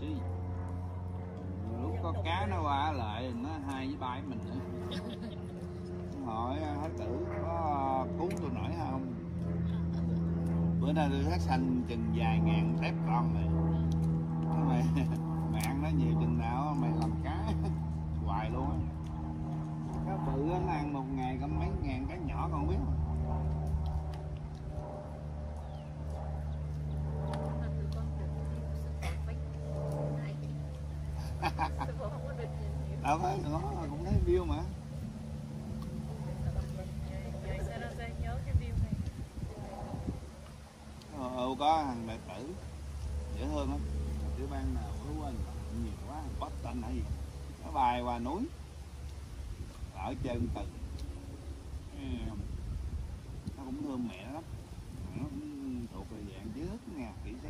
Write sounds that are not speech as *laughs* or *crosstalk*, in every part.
chứ lúc có cá nó qua lại, nó hai với ba với mình nữa. Hỏi à, thái tử, có cứu tôi nổi không? Bữa nay tôi phát sanh chừng vài ngàn tép con rồi mày *laughs* mày ăn nó nhiều chừng nào mày làm cá. *laughs* Hoài luôn á. Cá bự nó ăn một ngày có mấy ngàn cá nhỏ, con biết. không? mà tụi con được sự tội bánh này tụi con không có được nhìn hiểu đâu phải nó cũng thấy view mà. Vậy sao nhớ cái view này có thằng đệ tử. Dễ thương lắm. Tiểu bang nào nó quên, nhiều quá Boston hay gì nó bài qua núi. Ở chân từ nó cũng thương mẹ lắm. Nó cũng thuộc về dạng dưới thức nha kỹ sư.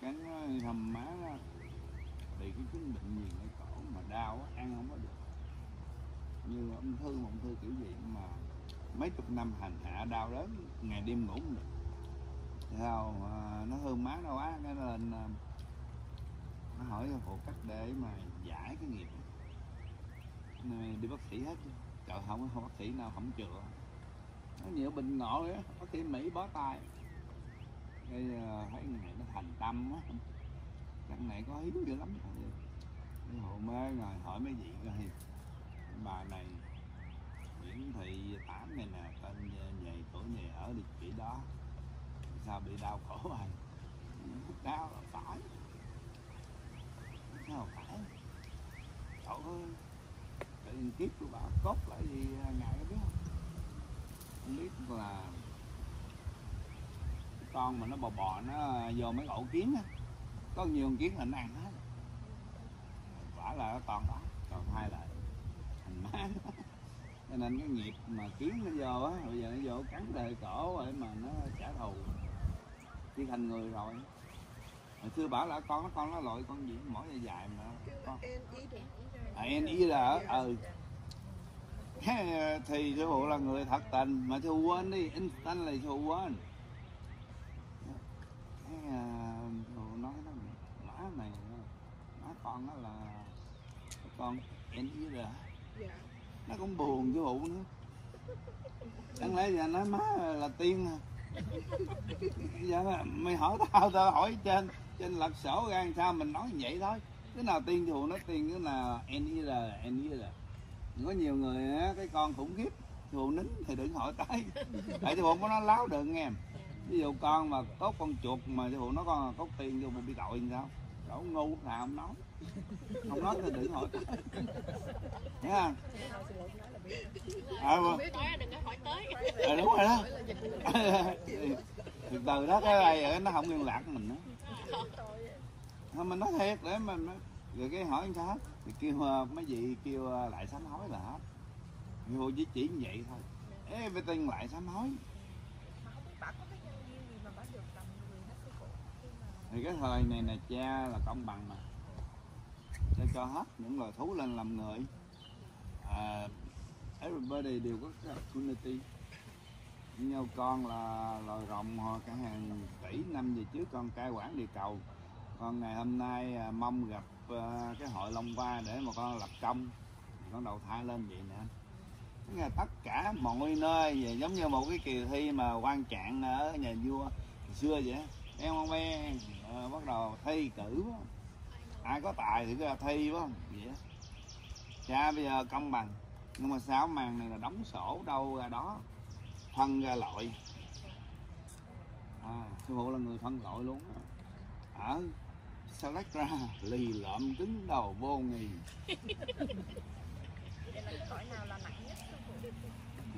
Cái thầm má nó bị cái chứng bệnh gì ở cổ mà đau á, ăn không có được. Như ung thư mà ung thư kiểu gì mà mấy chục năm hành hạ đau đớn ngày đêm ngủ không được. Sao à, nó hư má nó quá cái nên à, nó hỏi phụ cách để mà giải cái nghiệp Này, đi bác sĩ hết chợ trời không không bác sĩ nào không chữa. Nó nhiều bệnh ngộ á bác sĩ mỹ bó tay. Bây giờ à, thấy người nó thành tâm á căn này có hiếu dữ lắm. Cái hộ mê rồi hỏi mấy vị coi. Bà này Nguyễn Thị Tám này nè tên về tuổi nhầy ở địa chỉ đó. Sao bị đau khổ rồi đau là phải. Sao phải. Chỗ tự nhiên kiếp của bà cốt lại gì ngại biết không? Không biết là con mà nó bò bò nó vô mấy ổ kiến á có nhiều con kiến là nó ăn hết quả là cái con đó còn hai lại. Thành má nó. Cho nên cái nghiệp mà kiến nó vô á bây giờ nó vô cắn đời cổ rồi mà nó trả thù. Đi thành người rồi. Hồi xưa bảo là con nó con nó loại con gì mỗi dài dài mà. Con à, en ý là ừ. Thế thì sư phụ là người thật tình mà sư quên đi instant là sư quên. Cái à, sư phụ nói nó má này má con nó là con en ý là nó cũng buồn sư phụ nữa. Chẳng lẽ giờ nói má là tiên à. Giờ mà mày hỏi tao tao hỏi trên trên lật sổ ra làm sao mình nói vậy thôi. Cái nào tiên phụ nói tiên cái nào NIR NIR có nhiều người á, cái con khủng khiếp. Phụ nín thì đừng hỏi tới. Tại sư phụ có nói láo được nghe ví dụ con mà tốt con chuột mà sư phụ nói con tốt tiên sư phụ bị tội làm sao đâu ngu lúc nào không nói. Không nói thì đừng hỏi. Tới nha à, mà, biết nói đừng có hỏi tới. à, đúng rồi đó. *laughs* Từ từ đó cái đây nó không liên lạc với mình nữa. Không mình nói thiệt để mình rồi cái hỏi sao thì kêu ờ, mấy vị kêu ờ, lại sám hối là hết. Vô chỉ chỉ như vậy thôi. Everything lại sám hối mà không biết bà có cái nhân duyên gì mà bà được làm người hết sư phụ khi mà thì cái thời này là cha là công bằng mà. Cha cho hết những loài thú lên làm người. À, everybody đều có cái opportunity. Nhau con là loài rồng hoặc cả hàng tỷ năm về trước con cai quản địa cầu. Con ngày hôm nay à, mong gặp à, cái hội long va để mà con lập công. Con đầu thai lên vậy nè. Là tất cả mọi nơi giống như một cái kỳ thi mà quan trạng ở nhà vua xưa vậy em không biết à, bắt đầu thi cử ai có tài thì cứ là thi phải không vậy cha bây giờ công bằng nhưng mà sáu màn này là đóng sổ đâu ra đó phân ra loại. À, sư phụ là người phân loại luôn ở ở select ra? Lì lợm cứng đầu vô nghì cái nào là nặng nhất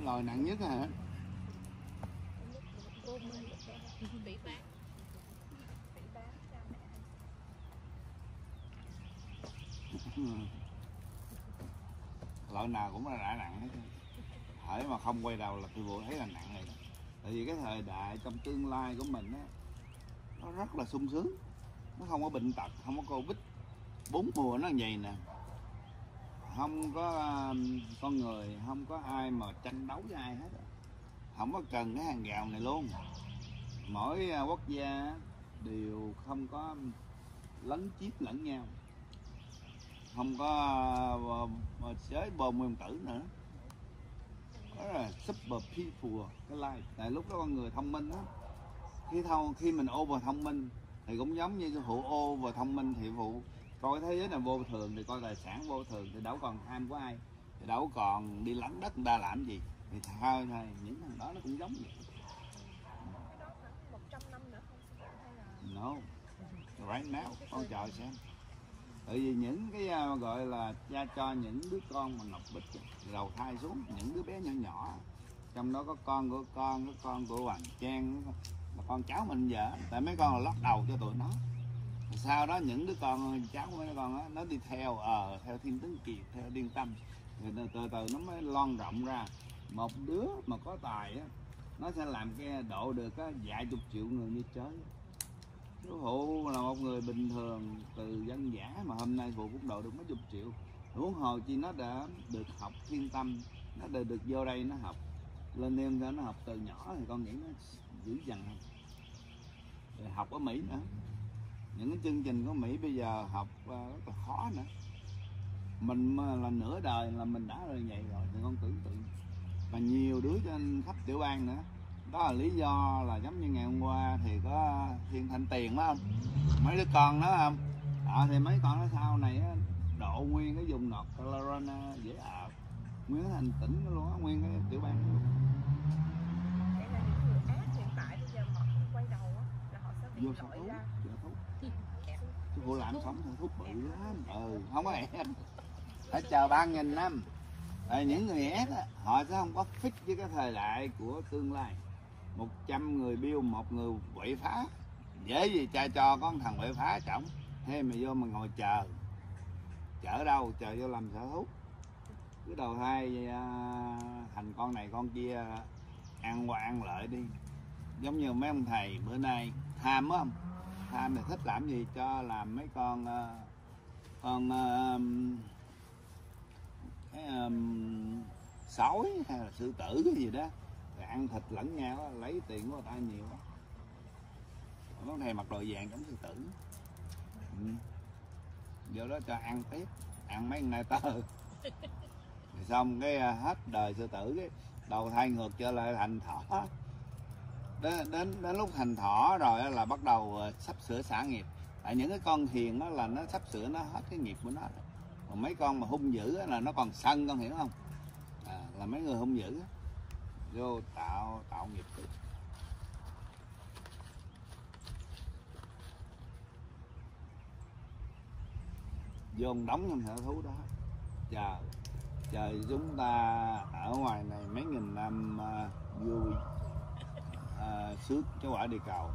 loại nặng nhất hả? Bị bán bị bán cha mẹ Ừ. loại nào cũng là đã nặng hết hỏi mà không quay đầu là tôi vụ thấy là nặng rồi. Tại vì cái thời đại trong tương lai của mình á, nó rất là sung sướng. Nó không có bệnh tật, không có covid. Bốn mùa nó vậy nè. Không có um, con người, không có ai mà tranh đấu với ai hết không có cần cái hàng rào này luôn. Mỗi uh, quốc gia đều không có um, lấn chiếm lẫn nhau không có giới bom nguyên tử nữa. Đó là super peaceful cái life tại lúc đó con người thông minh á. Khi thâu khi mình over thông minh thì cũng giống như cái phụ over thông minh thì phụ coi thế giới là vô thường thì coi tài sản vô thường thì đâu còn tham của ai. Thì đâu còn đi lấn đất người ta làm gì. Thì thôi thôi những thằng đó nó cũng giống vậy. Cái đó khoảng 100 năm nữa không? Sư phụ hay là no. Right now. Con chờ xem tại vì những cái à, gọi là cha cho những đứa con mà ngọc bích đầu thai xuống những đứa bé nhỏ nhỏ trong đó có con của con có con của hoàng trang là con cháu mình vợ tại mấy con là lót đầu cho tụi nó. Sau đó những đứa con cháu của mấy con đó, nó đi theo ờ theo thiên tướng kiệt theo điên tâm. Rồi từ từ từ nó mới lon rộng ra. Một đứa mà có tài á nó sẽ làm cái độ được á vài chục triệu người như chơi phụ là một người bình thường từ dân giả mà hôm nay phụ cũng độ được mấy chục triệu. Huống hồ chi nó đã được học thiên tâm, nó đã được vô đây nó học. Lên đêm cho nó học từ nhỏ thì con nghĩ nó dữ dằn. Rồi học ở Mỹ nữa. Những cái chương trình của Mỹ bây giờ học à, rất là khó nữa. Mình mà là nửa đời là mình đã rồi vậy rồi, thì con tưởng tượng. Và nhiều đứa trên khắp tiểu bang nữa đó là lý do là giống như ngày hôm qua thì có thiên thanh tiền phải không? Mấy đứa con đó không? Ờ thì mấy con nó sau này á, độ nguyên cái vùng North Carolina dễ ở nguyên cái thành tỉnh đó luôn á nguyên cái tiểu bang đó luôn. để là những người ác hiện tại bây giờ họ không quay đầu á là họ sẽ bị vô sản thuốc vô thuốc Chứ cô làm sống sản thuốc bự lắm. Ừ không có ép phải chờ ba nghìn năm. Tại những người ép á, họ sẽ không có fit với cái thời đại của tương lai 100 người biêu một người quậy phá. Dễ gì cha cho con thằng quậy phá trọng. Thế mà vô mà ngồi chờ. Chở đâu chờ vô làm sở hút cứ đầu thai à, thành con này con kia ăn qua ăn lợi đi. Giống như mấy ông thầy bữa nay tham á không? Tham thì thích làm gì cho làm mấy con à, con à, um, cái um, sói hay là sư tử cái gì đó ăn thịt lẫn nhau lấy tiền của người ta nhiều á. Có thầy mặc đồ vàng giống sư tử. Ừ. vô đó cho ăn tiếp ăn mấy nai tơ. *laughs* Xong cái à, hết đời sư tử cái đầu thai ngược trở lại thành thỏ. Đến đến đến lúc thành thỏ rồi là bắt đầu ờ, sắp sửa xả nghiệp. Tại những cái con hiền đó là nó sắp sửa nó hết cái nghiệp của nó rồi. còn mấy con mà hung dữ là nó còn sân con hiểu không? À, là mấy người hung dữ á, vô tạo tạo nghiệp vô đóng trong hệ thú đó. Chờ chờ chúng ta ở ngoài này mấy nghìn năm uh, vui. À, xước cái quả địa cầu.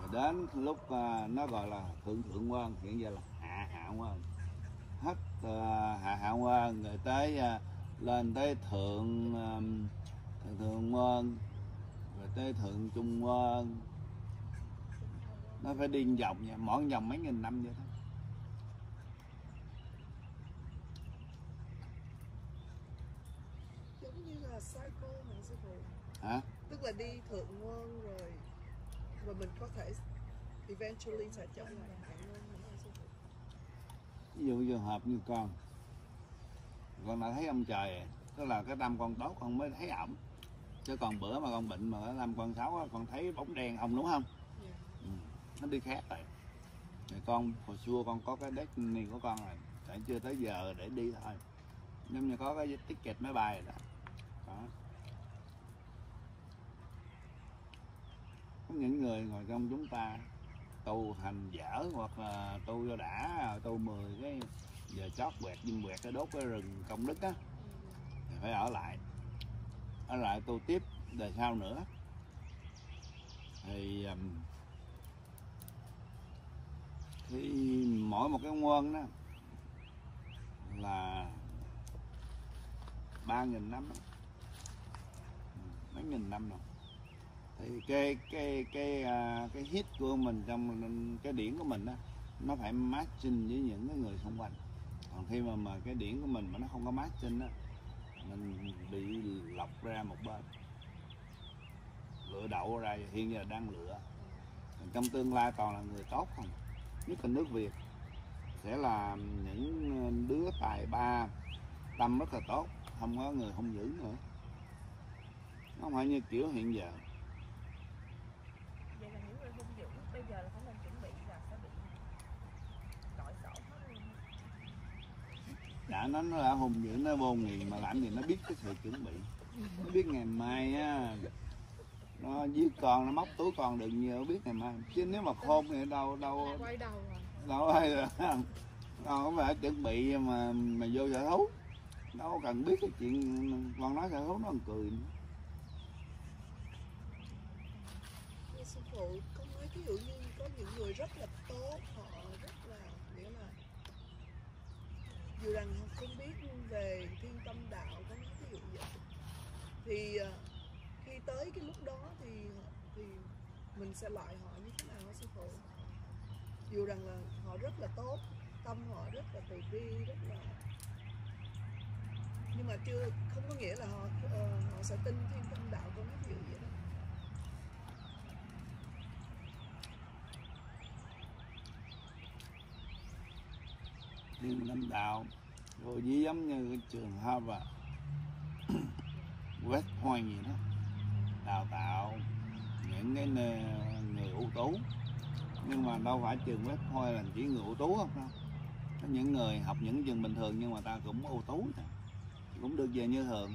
Rồi đến lúc uh, nó gọi là thượng thượng quan hiện giờ là hạ hạ quan. Hết uh, hạ hạ quan rồi tới uh, lên tới thượng uh, thượng thượng quan rồi tới thượng trung quan nó phải đi vòng nha mỗi vòng mấy nghìn năm vậy thôi. Giống như là cycle hả sư phụ. Hả? Tức là đi thượng nguồn rồi rồi mình có thể eventually sẽ trở lại. Hạ ví dụ trường hợp như con. Con đã thấy ông trời tức là cái tâm con tốt con mới thấy ổng chứ còn bữa mà con bệnh mà tâm con á, con thấy bóng đen ông đúng không? Yeah. ừ. nó đi khác rồi. Thì con hồi xưa con có cái destiny của con rồi tại chưa tới giờ để đi thôi. Giống như có cái ticket máy bay đó. Đó. Có những người ngồi trong chúng ta tu hành dở hoặc là tu cho đã tu 10 cái giờ chót quẹt dinh quẹt cái đốt cái rừng công đức á phải ở lại ở lại tu tiếp đời sau nữa. Thì um, thì mỗi một cái quân đó là ba nghìn năm đó. Mấy nghìn năm rồi. Thì cái cái cái à, cái hit của mình trong cái điển của mình đó nó phải matching với những cái người xung quanh. Còn khi mà mà cái điển của mình mà nó không có matching đó mình bị lọc ra một bên. Lựa đậu ra hiện giờ đang lựa trong tương lai toàn là người tốt không? Nhất là nước Việt. Sẽ là những đứa tài ba tâm rất là tốt, không có người không giữ nữa. Không phải như kiểu hiện giờ. Vậy là những người hung dữ bây giờ là không nên chuẩn bị là sẽ bị tội sổ hết luôn đã nó nó đã hùng dữ nó vô nghị mà làm gì nó biết cái sự chuẩn bị. Nó biết ngày mai á nó giết con nó móc túi con đừng nhiều biết ngày mai. Chứ nếu mà khôn thì đâu đâu quay đầu rồi đâu ai là đâu có phải chuẩn bị mà mà vô sở thú. Đâu cần biết cái chuyện con nói sở thú nó còn cười nữa. sư phụ con nói ví dụ như có những người rất là tốt họ rất là nghĩa là dù rằng không biết về thiên tâm đạo có những ví dụ vậy. Thì à, khi tới cái lúc đó thì thì mình sẽ loại họ như thế nào, sư phụ? Dù rằng là họ rất là tốt, tâm họ rất là từ bi, rất là nhưng mà chưa, không có nghĩa là họ ờ, họ sẽ tin thiên tâm đạo có những ví dụ vậy đó. Thiên lãnh đạo rồi với giống như cái trường Harvard. West Point gì đó. Đào tạo những cái nê- người ưu tú. Nhưng mà đâu phải trường West Point là chỉ người ưu tú không đâu có những người học những trường bình thường nhưng mà ta cũng ưu tú cũng được về như thường.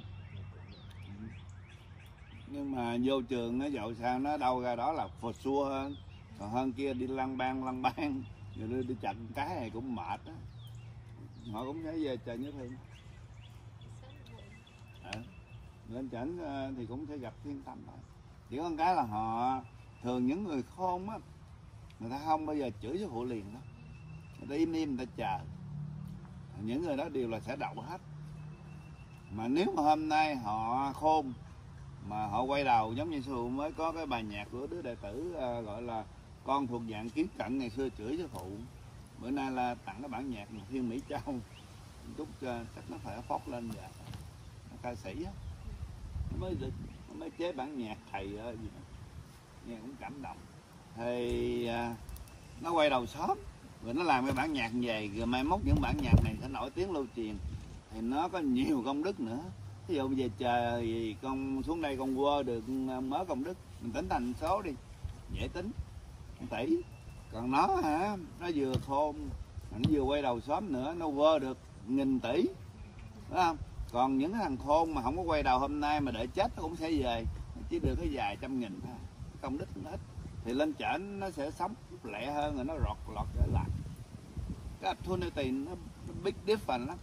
Nhưng mà vô trường nó dạo sao? Nó đâu ra đó là phật xua hơn. Còn hơn kia đi lăng bang lăng bang. Rồi đi, đi chặt cái này cũng mệt á họ cũng thấy về trời nhất thường à, lên chảnh ờ, thì cũng sẽ gặp thiên tâm thôi. Chỉ có cái là họ thường những người khôn á người ta không bao giờ chửi với hộ liền đó người ta im im người ta chờ. Những người đó đều là sẽ đậu hết. Mà nếu mà hôm nay họ khôn mà họ quay đầu giống như sư mới có cái bài nhạc của đứa đệ tử ờ, gọi là con thuộc dạng kiến cận ngày xưa chửi với phụ bữa nay là tặng cái bản nhạc thiên mỹ châu. Chút ờ, chắc nó phải phóc lên vậy. Nó ca sĩ á. Nó mới được nó mới chế bản nhạc thầy ơi. Gì đó nghe cũng cảm động. Thì à, nó quay đầu sớm rồi nó làm cái bản nhạc về rồi mai mốt những bản nhạc này sẽ nổi tiếng lưu truyền. Thì nó có nhiều công đức nữa. Ví dụ về trời thì con xuống đây con quơ được ờ, mớ công đức. Mình tính thành số đi. Dễ tính. Tỷ còn nó hả? Nó vừa khôn nó vừa quay đầu sớm nữa nó vơ được nghìn tỷ đúng không? Còn những cái thằng khôn mà không có quay đầu hôm nay mà đợi chết nó cũng sẽ về chỉ được cái vài trăm nghìn thôi. Công đức nó ít. Thì lên chợ nó sẽ sống lẹ hơn rồi nó rọt lọt trở lại. Cái opportunity nó, big different lắm.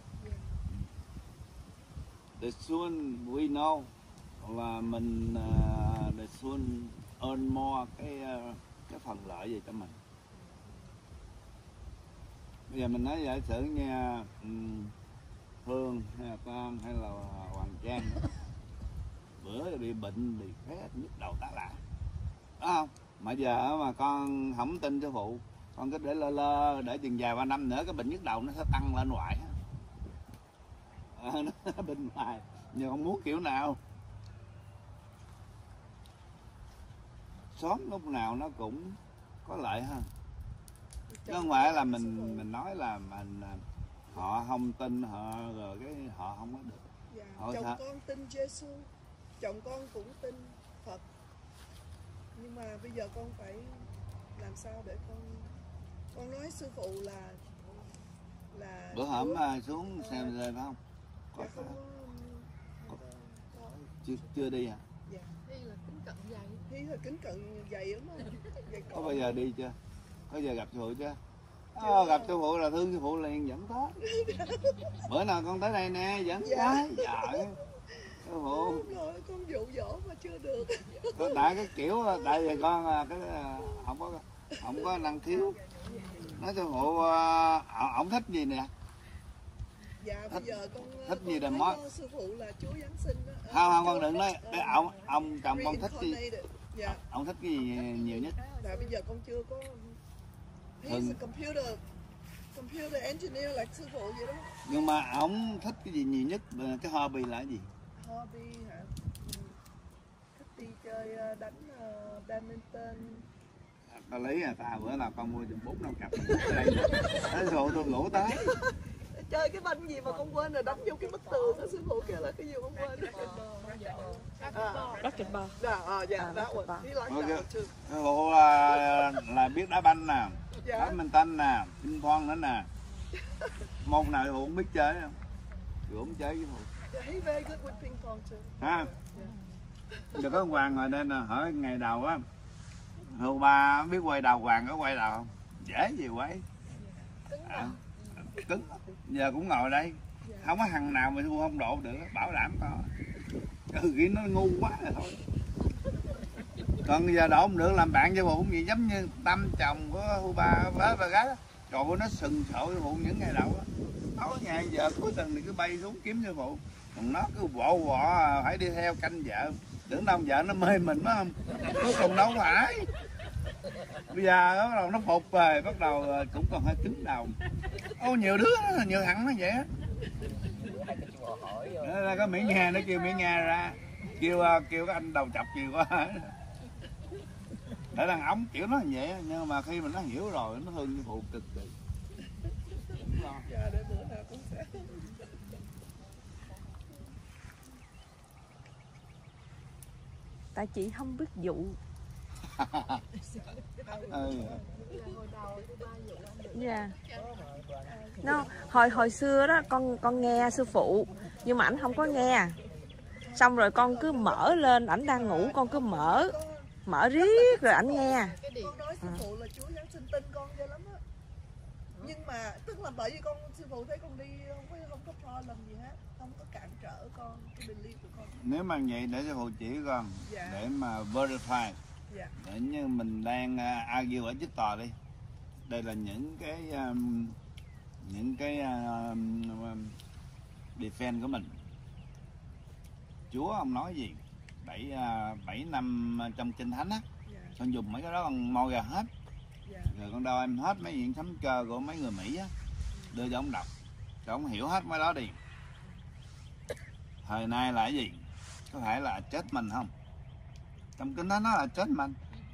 The soon we know là mình uh, the soon earn more cái uh, cái phần lợi gì cho mình giờ mình nói giả sử nha Hương hay là con hay là Hoàng Trang *laughs* bữa bị bệnh thì khét nhức đầu tá lạ. Đó không? Mà giờ mà con không tin sư phụ con cứ để lơ lơ để chừng vài ba năm nữa cái bệnh nhức đầu nó sẽ tăng lên hoài á. Ờ, *laughs* nó bệnh hoài nhưng con muốn kiểu nào. Xóm lúc nào nó cũng có lợi ha chứ không phải là mình mình nói là mình à, họ không tin họ rồi cái họ không có được. Dạ. Hỏi chồng sao? con tin Giêsu chồng con cũng tin Phật. Nhưng mà bây giờ con phải làm sao để con con nói sư phụ là là bữa hổm Chúa- à, xuống xem rồi phải không? Có, dạ không có, có- có, chưa, chưa đi à? Dạ. Đây là kính cận dày Hi là kính cận dày lắm dày có bao giờ đi chưa có giờ gặp sư phụ chưa? Ờ, gặp sư phụ là thương sư phụ liền dẫn tới *laughs* bữa nào con tới đây nè dẫn Dạ. tới trời sư phụ. Rồi con dụ dỗ mà chưa được. Có tại cái kiểu tại vì con à, cái à, không có không có năng khiếu. Nói sư phụ à, ổng ổng thích gì nè? Dạ bây giờ con thích con gì mối. cho sư phụ là Chúa Giáng sinh đó. Không không con đừng nói. ông ông chồng con thích gì dạ. Ông thích cái gì nhiều nhất? Tại bây giờ con chưa có He's Thường- a computer computer engineer like sư phụ vậy đó. nhưng mà ổng thích cái gì nhiều nhất? Cái hobby là cái gì? Hobby hả? Thích đi chơi ờ, đánh ờ, badminton. tao lấy à ta bữa nào con mua chừng bốn năm cặp ở đây tới rồi tôi ngủ tới. Chơi cái banh gì mà con quên rồi đóng vô cái bức tường đó sư phụ kêu là cái gì con quên Basketball. dạ à, dạ À, that one he like Ok. that one too là, là biết đá banh nè dạ. badminton nè ping pong nữa nè. Môn nào cũng biết chơi không? Phụ cũng chơi với phụ yeah, he very good with ping pong too. Ha giờ có ông hoàng ngồi đây nè hỏi ngày đầu á hưu ba biết quay đầu hoàng có quay đầu không? Dễ gì quay. À, cứng. Giờ cũng ngồi đây. Không có thằng nào mà thu không độ được bảo đảm có ừ nó ngu quá rồi thôi. Còn giờ đổ không được làm bạn với bụng cũng gì giống như tâm, chồng của hu ba với bà gái đó. trời ơi, nó sừng sộ với bụng những ngày đầu á. Tối ngày giờ cuối tuần thì cứ bay xuống kiếm cho phụ còn nó cứ bộ vỏ phải đi theo canh vợ. Tưởng đâu vợ nó mê mình phải không? Cuối cùng đâu phải. Bây giờ bắt đầu nó phục về bắt đầu ờ, cũng còn hơi cứng đầu. Ô, nhiều đứa, nhiều thằng nó vậy á. Đó là có mỹ nga nó kêu mỹ nga ra kêu ờ, kêu cái anh đầu chọc nhiều quá để đàn ống kiểu nó vậy nhưng mà khi mà nó hiểu rồi nó thương như phụ cực kỳ Đúng lo. dạ để bữa nào cũng sẽ Tại chị không biết dụ. *laughs* ừ. Dạ. No, hồi hồi xưa đó con con nghe sư phụ nhưng mà ảnh không có nghe. Xong rồi con cứ mở lên, ảnh đang ngủ con cứ mở, mở riết rồi ảnh nghe. con nói sư phụ là chúa giáng sinh tin con ghê lắm á nhưng mà tức là bởi vì con sư phụ thấy con đi không có không có problem gì hết không có cản trở con cái belief của con nếu mà vậy để cho phụ chỉ con Dạ. để mà verify dạ. Để như mình đang uh, argue ở trước tòa đi. Đây là những cái um, những cái um, um, defense của mình. Chúa ông nói gì? Bảy uh, bảy năm trong kinh thánh á. Dạ. Con dùng mấy cái đó con moi ra hết. Dạ. Rồi con đo em hết mấy chuyện sấm cơ của mấy người Mỹ á. Đưa cho ông đọc. Cho ông hiểu hết mấy đó đi. Thời nay là cái gì? Có phải là chết mình không trong kinh thánh nó là chết mình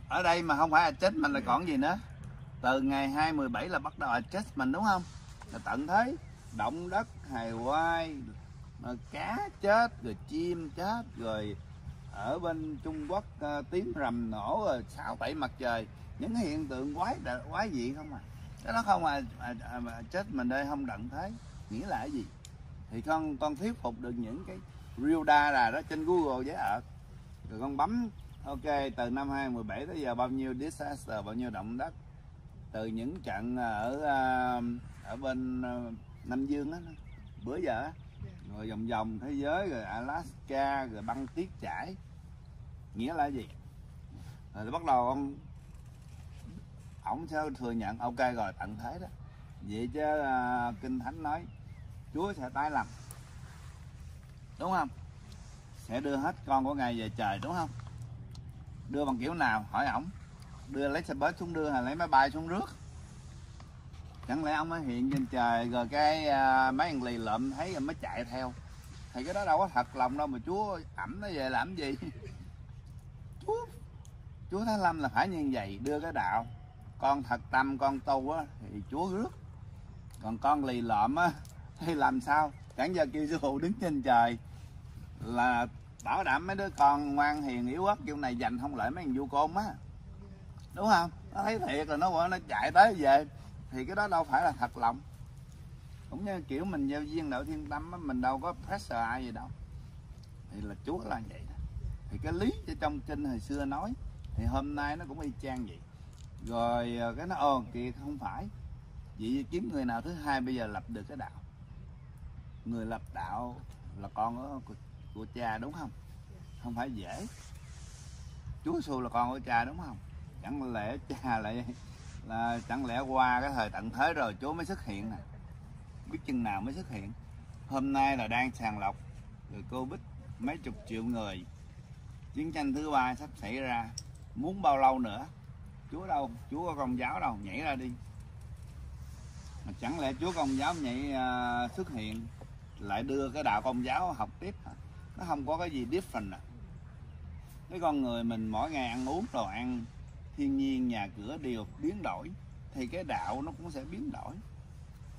ở đây mà không phải là chết mình là còn gì nữa. Từ ngày 217 là bắt đầu là chết mình đúng không? Là tận thế. Động đất hài hoai cá chết rồi chim chết rồi ở bên Trung Quốc uh, tiếng rầm nổ rồi sao tẩy mặt trời. Những cái hiện tượng quái quái dị không à? Cái đó không à, à, à, mà chết mình đây không đặng thế. Nghĩa là cái gì? Thì con con thuyết phục được những cái real data đó trên Google với ở rồi con bấm ok từ năm 2017 tới giờ bao nhiêu disaster bao nhiêu động đất? Từ những trận à, ở à, ở bên à, Nam Dương á bữa giờ á rồi vòng vòng thế giới rồi Alaska rồi băng tuyết chảy. Nghĩa là gì? Rồi bắt đầu ông ổng sẽ thừa nhận ok rồi tận thế đó. Vậy chứ uh, kinh thánh nói Chúa sẽ tái lập, đúng không? Sẽ đưa hết con của ngài về trời đúng không? Đưa bằng kiểu nào? Hỏi ổng. Đưa lấy xe bớt xuống đưa hay lấy máy bay xuống rước? Chẳng lẽ ông mới hiện trên trời rồi cái à, uh, mấy thằng lì lợm thấy rồi mới chạy theo? Thì cái đó đâu có thật lòng đâu mà chúa ẩm nó về làm gì? *laughs* Chúa chúa thái lâm là phải như vậy đưa cái đạo. Con thật tâm con tu á thì chúa rước. Còn con lì lợm á thì làm sao? Chẳng giờ kêu sư phụ đứng trên trời là bảo đảm mấy đứa con ngoan hiền yếu ớt kiểu này dành không lại mấy thằng du côn á. Đúng không? Nó thấy thiệt rồi nó nó chạy tới về thì cái đó đâu phải là thật lòng. Cũng như kiểu mình giao viên đạo thiên tâm á, mình đâu có pressure ai gì đâu. Thì là chúa là vậy đó. Thì cái lý ở trong kinh hồi xưa nói thì hôm nay nó cũng y chang vậy. Rồi ờ, cái nó ồ kìa không phải. Vậy kiếm người nào thứ hai bây giờ lập được cái đạo? Người lập đạo là con của, của, cha đúng không? Không phải dễ. Chúa xu là con của cha đúng không? Chẳng lẽ cha lại là chẳng lẽ qua cái thời tận thế rồi chúa mới xuất hiện nè? Biết chừng nào mới xuất hiện. Hôm nay là đang sàng lọc rồi covid mấy chục triệu người. Chiến tranh thứ ba sắp xảy ra. Muốn bao lâu nữa? Chúa đâu? Chúa có công giáo đâu? Nhảy ra đi. Mà chẳng lẽ chúa công giáo nhảy uh, xuất hiện lại đưa cái đạo công giáo học tiếp hả? Nó không có cái gì different à. Cái con người mình mỗi ngày ăn uống đồ ăn, thiên nhiên, nhà cửa đều biến đổi, thì cái đạo nó cũng sẽ biến đổi.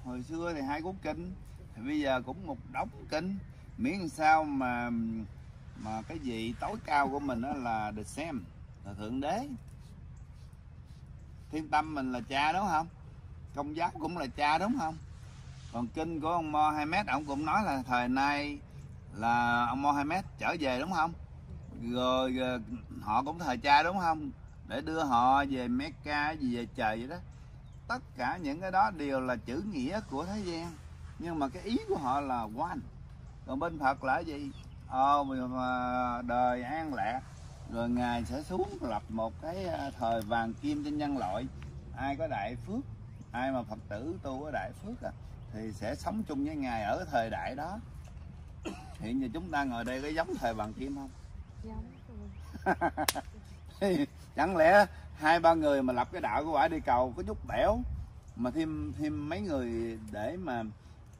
Hồi xưa thì hai cuốn kinh, thì bây giờ cũng một đống kinh. Miễn sao mà mà cái gì tối cao của mình đó là được xem là thượng đế. Thiên tâm mình là cha đúng không? Công giáo cũng là cha đúng không? Còn kinh của ông Mo hai mét, ông cũng nói là thời nay là ông Mohammed trở về đúng không? Rồi, rồi họ cũng thời cha đúng không? Để đưa họ về Mecca gì về trời vậy đó. Tất cả những cái đó đều là chữ nghĩa của thế gian. Nhưng mà cái ý của họ là one. Còn bên Phật là gì? Ờ đời an lạc. Rồi ngài sẽ xuống lập một cái ờ, thời vàng kim trên nhân loại. Ai có đại phước ai mà phật tử tu có đại phước à, thì sẽ sống chung với ngài ở thời đại đó hiện giờ chúng ta ngồi đây có giống thời vàng kim không? Giống *laughs* chẳng lẽ hai ba người mà lập cái đạo của quả đi cầu có chút bẻo mà thêm thêm mấy người để mà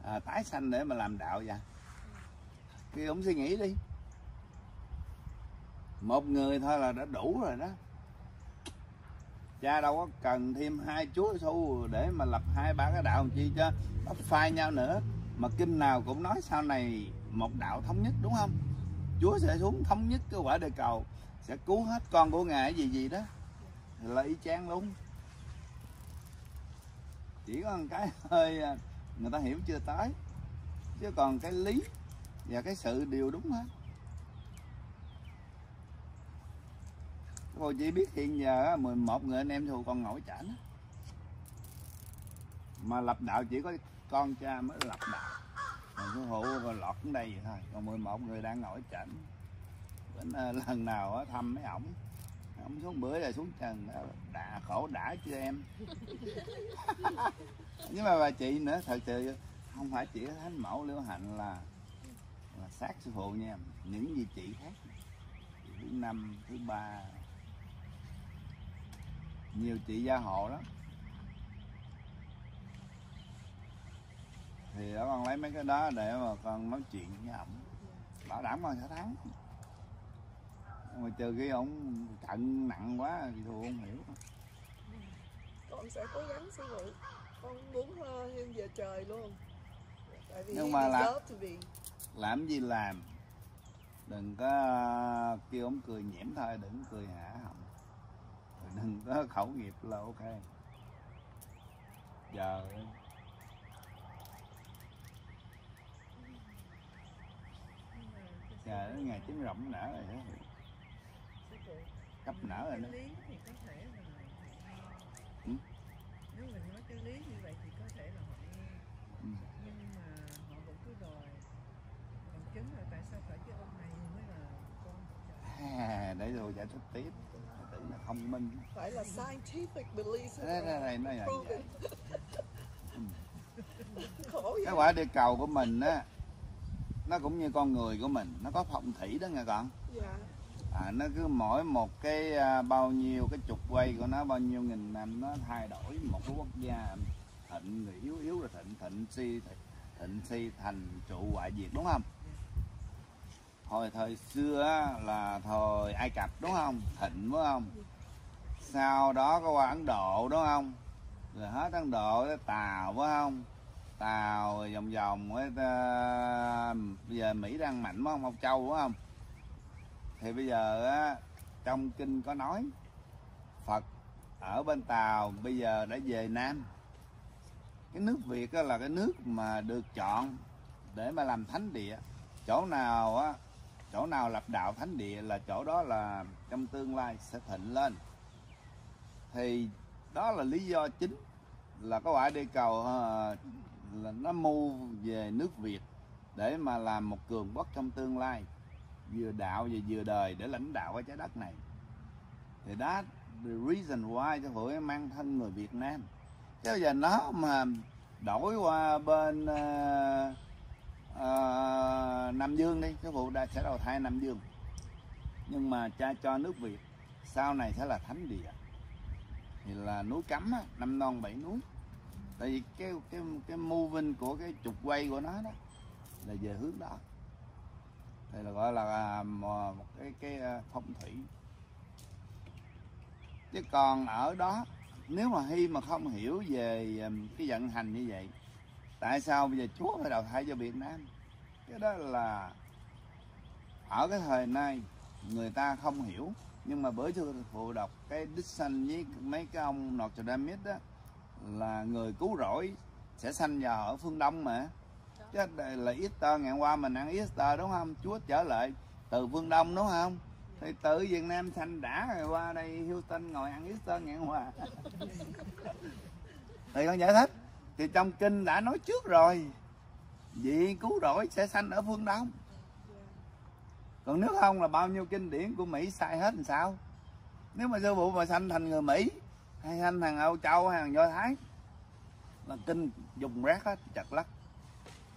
à, tái sanh để mà làm đạo vậy? Thì ông suy nghĩ đi. Một người thôi là đã đủ rồi đó. Cha đâu có cần thêm hai chúa su để mà lập hai ba cái đạo làm chi cho nó phai nhau nữa. Mà kinh nào cũng nói sau này một đạo thống nhất, đúng không? Chúa sẽ xuống thống nhất cái quả địa cầu, sẽ cứu hết con của ngài gì gì đó. Là y chang luôn. Chỉ có một cái hơi à, người ta hiểu chưa tới. Chứ còn cái lý và cái sự đều đúng hết. Cô chỉ biết hiện giờ 11 người anh em thù còn ngồi chảnh mà lập đạo chỉ có con cha mới lập đạo còn số hộ rồi lọt đến đây vậy thôi. Còn 11 người đang ngồi chảnh. Đến lần nào thăm mấy ổng. Ổng xuống bữa rồi xuống trần đã khổ đã chưa em? *laughs* Nhưng mà bà chị nữa, thật sự không phải chỉ thánh mẫu liễu hạnh là là sát sư phụ nha. Những gì chị khác. Thứ năm, thứ ba. Nhiều chị gia hộ lắm. Thì đó con lấy mấy cái đó để mà con nói chuyện với ổng bảo đảm con sẽ thắng. Mà trừ khi ổng trận nặng quá thì tôi không hiểu. Con sẽ cố gắng sư phụ con muốn như giờ trời luôn. Tại vì Nhưng mà là- deserve to be. làm gì làm? Đừng có kêu ổng cười nhẽm thôi đừng cười hả họng. Đừng có khẩu nghiệp là ok. Giờ giờ đến ngày trứng rộng nở rồi đó cấp nở rồi đó. Cái lý thì có thể là Ừ. nếu mình nói cái lý như vậy thì có thể là họ nghe. Ừ. nhưng mà họ vẫn cứ đòi bằng chứng là tại sao phải cái ông này mới là con trời À, để rồi giải thích tiếp. Tự là thông minh. Phải là scientific belief. Đây đây đây nó vậy. Proven. khổ cái quả địa cầu của mình á nó cũng như con người của mình. Nó có phong thủy đó nghe con. Dạ. À, nó cứ mỗi một cái à, bao nhiêu cái trục quay của nó bao nhiêu nghìn năm nó thay đổi một cái quốc gia. Thịnh rồi yếu yếu rồi thịnh thịnh si thịnh, thịnh si thành trụ hoại diệt đúng không? Hồi thời xưa là thời ai cập đúng không? Thịnh đúng không? Sau đó có qua ấn độ đúng không? Rồi hết ấn độ tới tàu phải không? Tàu vòng vòng ấy, ta mỹ đang mạnh phải không âu châu, đúng không? Thì bây giờ á, trong kinh có nói, phật ở bên tàu bây giờ đã về nam. Cái nước việt á là cái nước mà được chọn để mà làm thánh địa. Chỗ nào á, chỗ nào lập đạo thánh địa là chỗ đó là trong tương lai sẽ thịnh lên. Thì đó là lý do chính là có quả địa cầu ờ, là nó mu về nước Việt để mà làm một cường quốc trong tương lai vừa đạo và vừa đời để lãnh đạo cái trái đất này. Thì đó the reason why cho hội mang thân người Việt Nam. Chứ bây giờ nó mà đổi qua bên uh, uh, Nam Dương đi cái vụ đã sẽ đầu thai Nam Dương. Nhưng mà cha cho nước Việt sau này sẽ là thánh địa. Thì là núi cấm á, năm non bảy núi. Tại vì cái cái cái moving của cái trục quay của nó đó là về hướng đó. Thì là gọi là à, một cái cái à, phong thủy. Chứ còn ở đó, nếu mà hy mà không hiểu về à, cái vận hành như vậy, tại sao bây giờ chúa phải đào thải cho việt nam? Cái đó là, ở cái thời nay, người ta không hiểu. Nhưng mà bữa trước phụ đọc cái Dixon với mấy cái ông Nostradamus đó là người cứu rỗi sẽ sanh vào ở phương đông mà chứ là Easter, ngày hôm qua mình ăn Easter, đúng không? Chúa trở lại từ phương đông, đúng không? Thì từ Việt Nam sanh đã rồi, qua đây Houston ngồi ăn Easter ngày hôm qua. Thì con giải thích. Thì trong kinh đã nói trước rồi, vị cứu rỗi sẽ sanh ở phương đông. Còn nếu không là bao nhiêu kinh điển của Mỹ sai hết làm sao? Nếu mà sư phụ mà sanh thành người Mỹ, hay sanh thằng Âu Châu hay thằng Do Thái, là kinh dùng rác hết, chặt lắc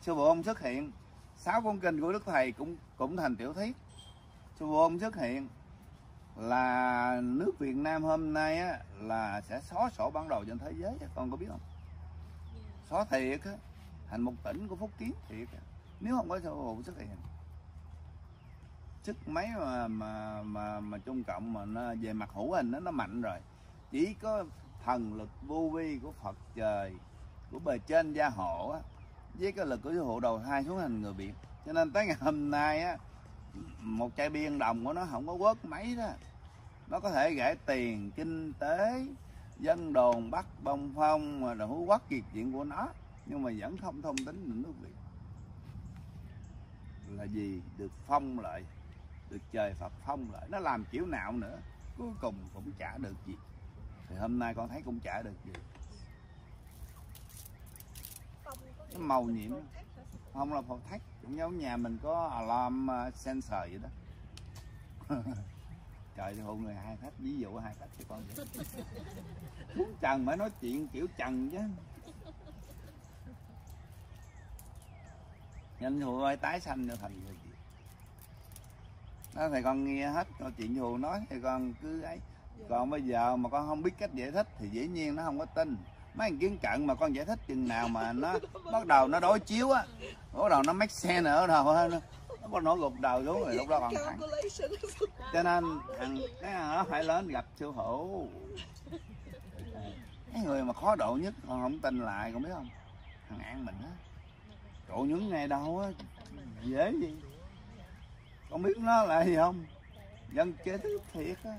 sư phụ ông xuất hiện sáu cuốn kinh của đức thầy cũng cũng thành tiểu thuyết. Sư phụ ông xuất hiện là nước Việt Nam hôm nay á, là sẽ xóa sổ bản đồ trên thế giới con có biết không? Xóa thiệt á, thành một tỉnh của Phúc Kiến thiệt á. nếu không có sư phụ xuất hiện sức mấy mà mà mà mà trung cộng mà nó về mặt hữu hình nó nó mạnh rồi. Chỉ có thần lực vô vi của Phật trời của bề trên gia hộ á, với cái lực của sư hộ đầu thai xuống thành người biển cho nên tới ngày hôm nay á, một chai biên đồng của nó không có quất mấy đó. Nó có thể gãy tiền, kinh tế, dân đồn bắt bông phong, mà rồi hú quất kiệt chuyện của nó. Nhưng mà vẫn không thông tính được nước Việt. Là gì? Được phong lại, được trời Phật phong lại. Nó làm kiểu nào nữa, cuối cùng cũng trả được gì. Thì hôm nay con thấy cũng trả được gì. Cái màu nhiễm không là phòng thách cũng giống nhà mình có alarm ờ, sensor vậy đó. *laughs* Trời hồn người hai thách ví dụ hai thách cho con vậy. Muốn trần mới nói chuyện kiểu trần chứ. Nhân hù ơi, tái sanh cho thành người gì đó thầy con nghe hết câu chuyện hù nói thì con cứ ấy. Còn bây giờ mà con không biết cách giải thích thì dĩ nhiên nó không có tin mấy thằng kiến cận mà con giải thích chừng nào mà nó bắt đầu nó đối chiếu á. Bắt đầu nó make sense ở đầu nó nó bắt nó gục đầu xuống rồi lúc đó còn thẳng cho nên thằng cái thằng đó phải lớn gặp sư phụ. Cái người mà khó độ nhất còn không tin lại con biết không? Thằng an mình á. Độ những ngày đâu á? Dễ gì? Con biết nó là gì không? Dân chế thức thiệt á.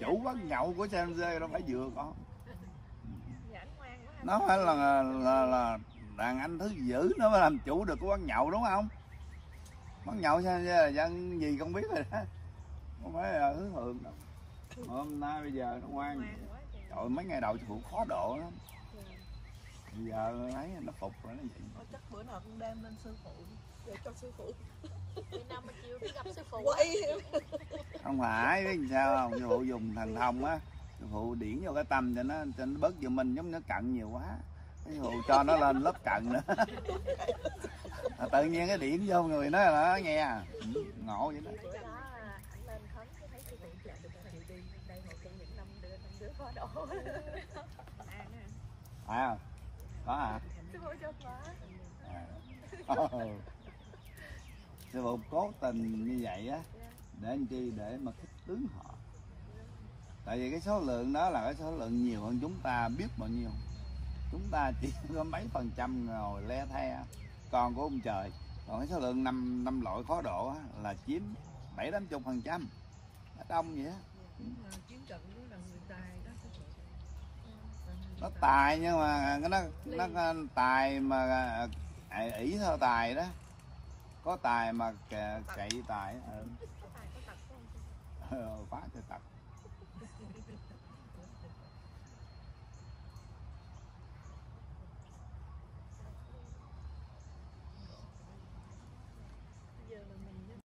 Chủ quán nhậu của San Jose đâu phải vừa con nó phải là là, là, là đàn anh thứ dữ nó mới làm chủ được cái quán nhậu đúng không? Quán nhậu sao là dân gì không biết rồi đó. Không phải là thứ thường đâu. Hôm nay bây giờ nó ngoan trời mấy ngày đầu phụ khó độ lắm. Bây giờ ấy nó phục rồi nó vậy. Chắc bữa nào cũng đem lên sư phụ để cho sư phụ. Nào mà chiều đi gặp sư phụ. Quay. Không phải biết sao không? Sư phụ dùng thần thông á phụ điển vô cái tâm cho nó cho nó bớt vô mình giống nó cận nhiều quá. Sư phụ cho nó lên lớp cận nữa. À, tự nhiên cái điển vô người nó là nó nghe à. Ừ, ngộ vậy đó. Cái phải không có hả sư phụ à. sư phụ cố tình như vậy á để làm chi? Để mà kích tướng họ tại vì cái số lượng đó là cái số lượng nhiều hơn chúng ta biết bao nhiêu. Chúng ta chỉ *laughs* có mấy phần trăm ngồi le the. Con của ông trời còn cái số lượng năm năm loại khó độ á, là chiếm bảy tám chục phần trăm. Nó đông vậy á. Nó tài nhưng mà nó nó, nó tài mà à, ỷ theo tài đó. Có tài mà cậy tài ừ. phá cho tật